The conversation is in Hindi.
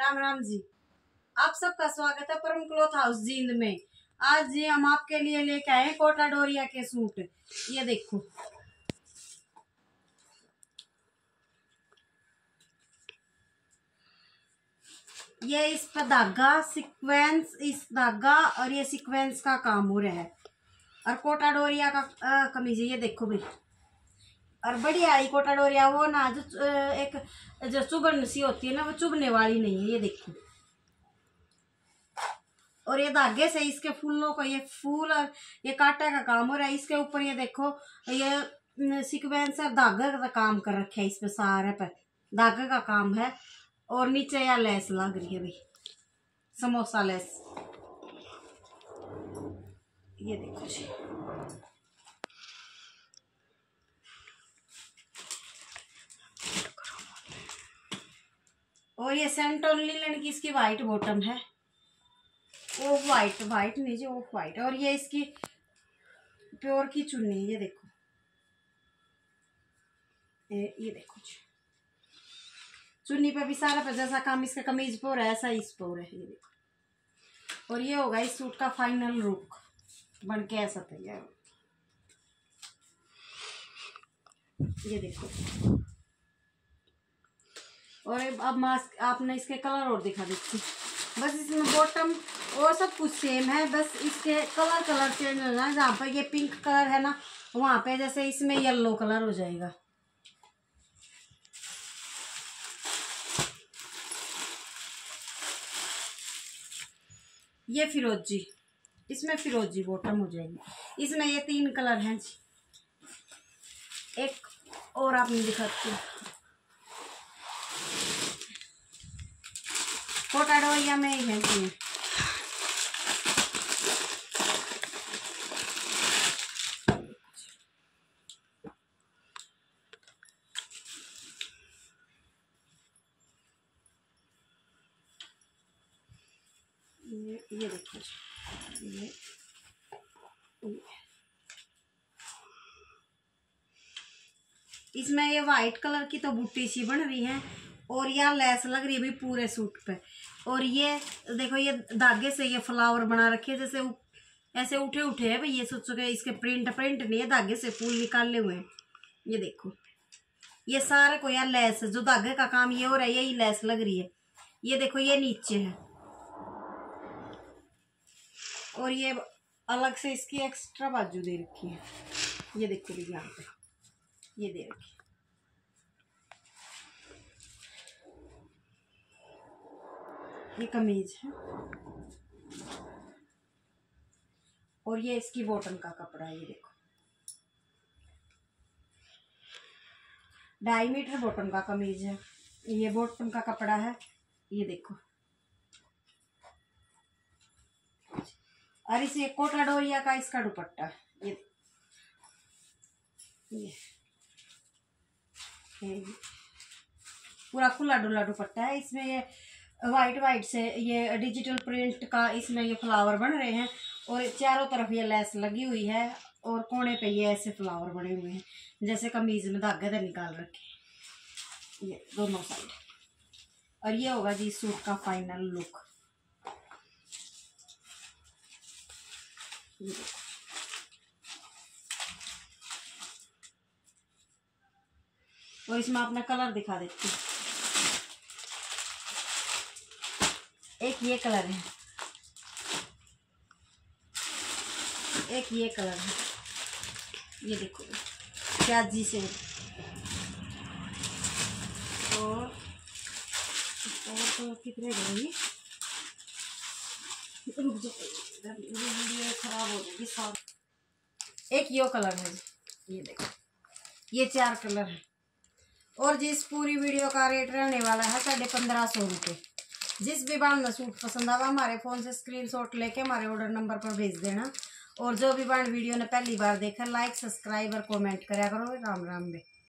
राम राम जी। आप सबका स्वागत है परम क्लोथ हाउस जींद में। आज जी हम आपके लिए लेके आए कोटा डोरिया के सूट। ये देखो। ये इस पर धागा सीक्वेंस इस धागा और ये सीक्वेंस का काम हो रहा है। और कोटा डोरिया का कमीज ये देखो भाई। और बढ़िया आई कोटा डोरिया, वो ना जो एक जो चुभन सी होती है ना, वो चुभने वाली नहीं है, ये देखो और ये धागे से इसके फूलों को ये फूल और ये कांटे का काम हो रहा है, इसके ऊपर ये देखो, ये सिक्वेंस और धागे का काम कर रखे है इस पे सारे पे, धागे का काम है। और नीचे या लेस लग रही है भाई समोसा लेस। ये देखो जी। और ये सेंटोन लिलन की इसकी वाइट बॉटम है। ऑफ़ वाइट वाइट नहीं जी ऑफ़ वाइट और ये इसकी प्योर की चुन्नी, ये देखो। ये ये देखो जी। चुन्नी पे भी सारा पे जैसा काम इसका कमीज पे हो ऐसा इस पे हो ये देखो। और ये होगा इस सूट का फाइनल लुक बन के ऐसा तैयार ये देखो। और अब मास्क आपने इसके कलर और दिखा देती बस इसमें बॉटम और सब कुछ सेम है। बस इसके कलर कलर चेंज हो। जाए जहाँ पर ये पिंक कलर है ना, वहाँ पे जैसे इसमें येलो कलर हो जाएगा। ये फिरोजी। इसमें फिरोजी बॉटम हो जाएगी। इसमें ये तीन कलर हैं जी। एक और आपने दिखाती हूँ। कोटा डोरिया में ये इसमें ये वाइट कलर की तो बूटी सी बन रही है। और यहाँ लेस लग रही है भाई पूरे सूट पे। और ये, देखो ये धागे से ये फ्लावर बना रखे जैसे ऐसे उठे उठे हैं, भाई ये सोचो के इसके प्रिंट प्रिंट नहीं है, धागे से फूल निकाले हुए हैं। ये देखो। ये सारे को यार लेस जो धागे का काम ये हो रहा है, यही लेस लग रही है। ये देखो, ये नीचे है। और ये अलग से इसकी एक्स्ट्रा बाजू दे रखी है। ये देखो भी यहाँ पे। ये दे रखी ये कमीज है। और ये इसकी बॉटम का कपड़ा है, ये देखो। ढाई मीटर बॉटम का कमीज है। ये बॉटम का कपड़ा है, ये देखो। और इसे कोटा डोरिया का इसका दुपट्टा ये ये। पूरा खुला डुला दुपट्टा है। इसमें ये वाइट वाइट से ये डिजिटल प्रिंट का इसमें ये फ्लावर बन रहे हैं और चारों तरफ़ ये लेस लगी हुई है और कोने पे ये ऐसे फ्लावर बने हुए हैं, जैसे कमीज में धागे से निकाल रखे ये दोनों साइड और ये होगा जी सूट का फाइनल लुक और इसमें अपना कलर दिखा देती हूँ। एक ये कलर है। एक ये कलर है। ये देखो, प्याजी से। और और तो कितने गए खराब हो जाएगी सब एक यो कलर है ये देखो, ये चार कलर है। और जिस पूरी वीडियो का रेट रहने वाला है साढ़े पंद्रह सौ रुपये जिस भी बाँध सूट पसंद आवा हमारे फ़ोन से स्क्रीनशॉट लेके हमारे ऑर्डर नंबर पर भेज देना। और जो भी बाँध वीडियो ने पहली बार देखा लाइक सब्सक्राइब और कॉमेंट करा करो, राम राम में